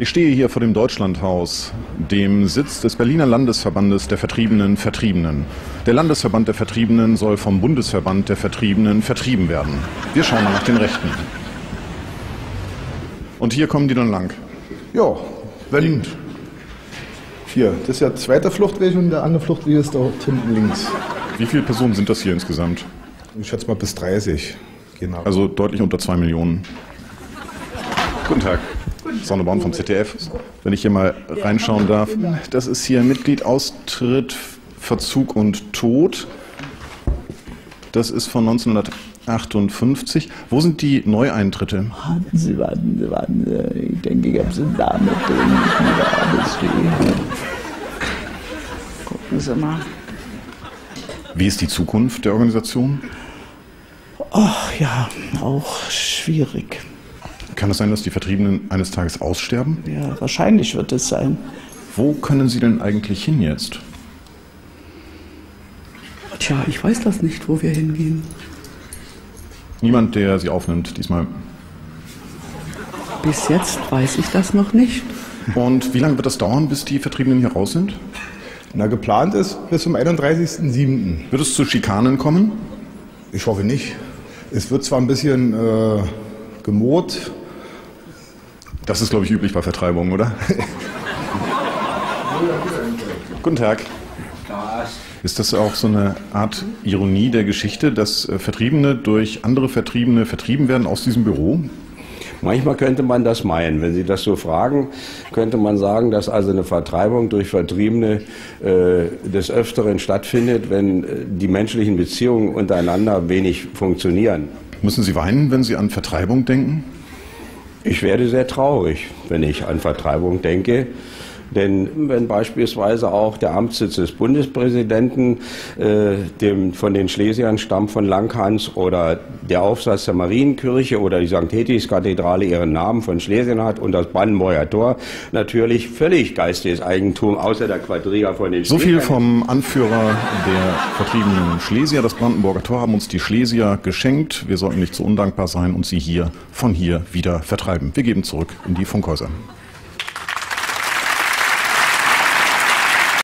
Ich stehe hier vor dem Deutschlandhaus, dem Sitz des Berliner Landesverbandes der Vertriebenen Vertriebenen. Der Landesverband der Vertriebenen soll vom Bundesverband der Vertriebenen vertrieben werden. Wir schauen mal nach den Rechten. Und hier kommen die dann lang. Ja, wenn. Hier, das ist ja der zweite Fluchtweg und der andere Fluchtweg ist dort hinten links. Wie viele Personen sind das hier insgesamt? Ich schätze mal bis 30. Genau. Also deutlich unter zwei Millionen. Guten Tag. Sonneborn vom ZDF. Wenn ich hier mal reinschauen darf. Das ist hier Mitglied, Austritt, Verzug und Tod. Das ist von 1958. Wo sind die Neueintritte? Warten Sie, warten Sie, warten Sie. Ich denke, ich habe Sie da mit drin. Gucken Sie mal. Wie ist die Zukunft der Organisation? Ach ja, auch schwierig. Kann es sein, dass die Vertriebenen eines Tages aussterben? Ja, wahrscheinlich wird es sein. Wo können Sie denn eigentlich hin jetzt? Tja, ich weiß das nicht, wo wir hingehen. Niemand, der Sie aufnimmt diesmal. Bis jetzt weiß ich das noch nicht. Und wie lange wird das dauern, bis die Vertriebenen hier raus sind? Na, geplant ist bis zum 31.07. Wird es zu Schikanen kommen? Ich hoffe nicht. Es wird zwar ein bisschen äh, gemurrt. Das ist, glaube ich, üblich bei Vertreibungen, oder? Guten Tag. Ist das auch so eine Art Ironie der Geschichte, dass äh, Vertriebene durch andere Vertriebene vertrieben werden aus diesem Büro? Manchmal könnte man das meinen. Wenn Sie das so fragen, könnte man sagen, dass also eine Vertreibung durch Vertriebene äh, des Öfteren stattfindet, wenn äh, die menschlichen Beziehungen untereinander wenig funktionieren. Müssen Sie weinen, wenn Sie an Vertreibung denken? Ich werde sehr traurig, wenn ich an Vertreibung denke. Denn wenn beispielsweise auch der Amtssitz des Bundespräsidenten äh, dem, von den Schlesiern stammt, von Langhans, oder der Aufsatz der Marienkirche oder die St. Hedwigs-Kathedrale ihren Namen von Schlesien hat und das Brandenburger Tor natürlich völlig geistiges Eigentum, außer der Quadriga von den So viel Schlesiern. vom Anführer der vertriebenen Schlesier. Das Brandenburger Tor haben uns die Schlesier geschenkt. Wir sollten nicht so undankbar sein und sie hier von hier wieder vertreiben. Wir geben zurück in die Funkhäuser.